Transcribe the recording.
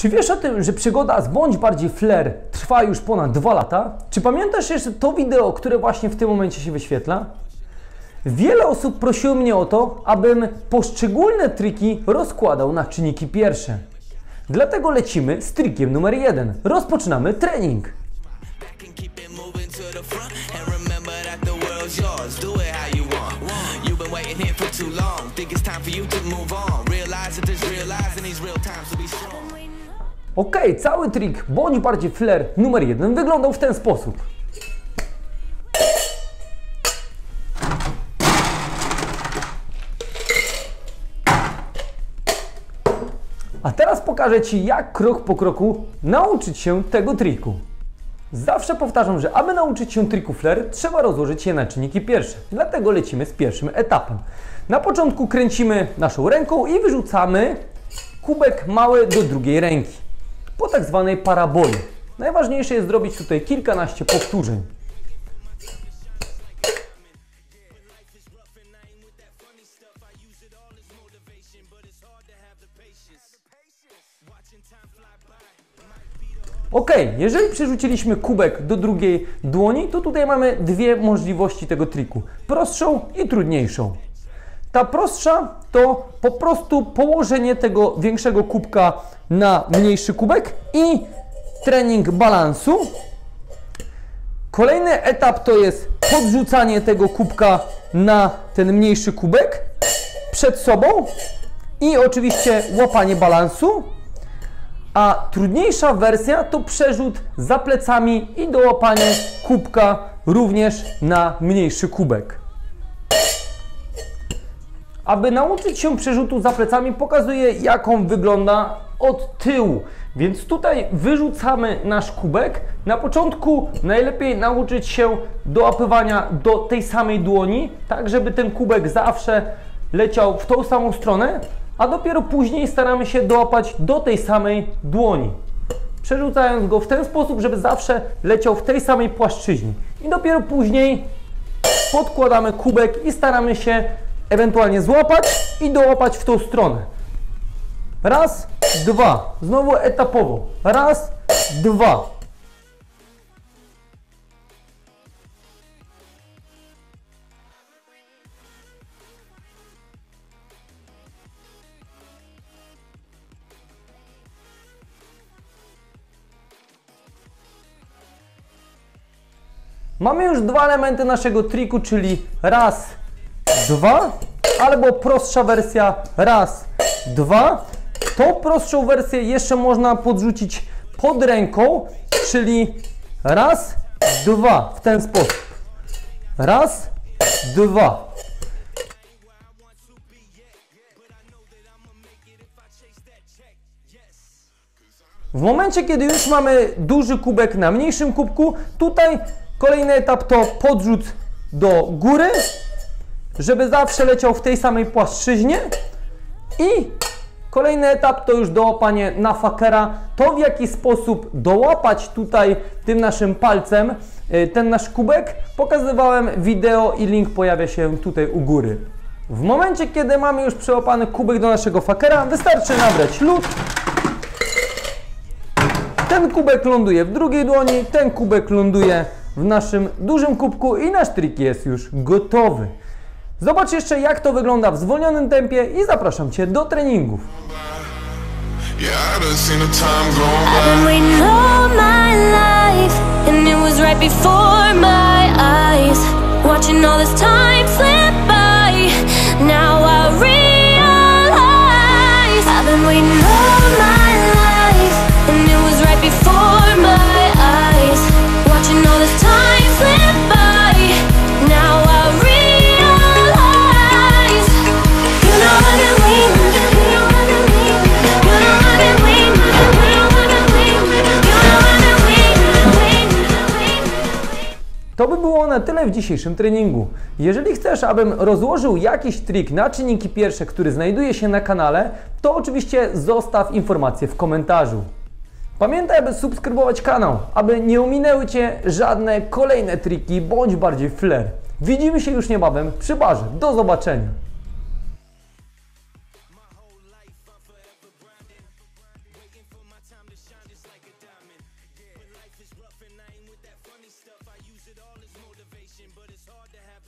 Czy wiesz o tym, że przygoda z Bądź Bardziej Flair trwa już ponad dwa lata? Czy pamiętasz jeszcze to wideo, które właśnie w tym momencie się wyświetla? Wiele osób prosiło mnie o to, abym poszczególne triki rozkładał na czynniki pierwsze. Dlatego lecimy z trikiem numer jeden. Rozpoczynamy trening. waiting here for too long. Think it's time for you to move on. Realize that there's these real times to be strong. Ok, cały trik Bądź Bardziej Flair numer jeden wyglądał w ten sposób. A teraz pokażę Ci, jak krok po kroku nauczyć się tego triku. Zawsze powtarzam, że aby nauczyć się triku flair, trzeba rozłożyć je na czynniki pierwsze. Dlatego lecimy z pierwszym etapem. Na początku kręcimy naszą ręką i wyrzucamy kubek mały do drugiej ręki. Po tak zwanej paraboli. Najważniejsze jest zrobić tutaj kilkanaście powtórzeń. Ok, jeżeli przerzuciliśmy kubek do drugiej dłoni, to tutaj mamy dwie możliwości tego triku. Prostszą i trudniejszą. Ta prostsza to po prostu położenie tego większego kubka na mniejszy kubek i trening balansu. Kolejny etap to jest podrzucanie tego kubka na ten mniejszy kubek przed sobą i oczywiście łapanie balansu. A trudniejsza wersja to przerzut za plecami i dołapanie kubka również na mniejszy kubek. Aby nauczyć się przerzutu za plecami, pokazuję jak on wygląda od tyłu. Więc tutaj wyrzucamy nasz kubek. Na początku najlepiej nauczyć się dołapywania do tej samej dłoni, tak żeby ten kubek zawsze leciał w tą samą stronę, a dopiero później staramy się dołapać do tej samej dłoni. Przerzucając go w ten sposób, żeby zawsze leciał w tej samej płaszczyźnie. I dopiero później podkładamy kubek i staramy się ewentualnie złapać i dołapać w tą stronę. Raz, dwa. Znowu etapowo. Raz, dwa. Mamy już dwa elementy naszego triku, czyli raz, dwa, albo prostsza wersja raz, dwa. Tą prostszą wersję jeszcze można podrzucić pod ręką, czyli raz, dwa, w ten sposób. Raz, dwa. W momencie, kiedy już mamy duży kubek na mniejszym kubku, tutaj kolejny etap to podrzut do góry, żeby zawsze leciał w tej samej płaszczyźnie i kolejny etap to już dołapanie na fakera. To w jaki sposób dołapać tutaj tym naszym palcem y, ten nasz kubek pokazywałem wideo i link pojawia się tutaj u góry. W momencie, kiedy mamy już przełapany kubek do naszego fakera, wystarczy nabrać lód ten kubek ląduje w drugiej dłoni, ten kubek ląduje w naszym dużym kubku i nasz trik jest już gotowy. Zobacz jeszcze jak to wygląda w zwolnionym tempie i zapraszam Cię do treningów. Yeah, To by było na tyle w dzisiejszym treningu. Jeżeli chcesz, abym rozłożył jakiś trik na czynniki pierwsze, który znajduje się na kanale, to oczywiście zostaw informację w komentarzu. Pamiętaj, aby subskrybować kanał, aby nie ominęły Cię żadne kolejne triki, bądź bardziej flair. Widzimy się już niebawem przy barze. Do zobaczenia. But it's hard to have.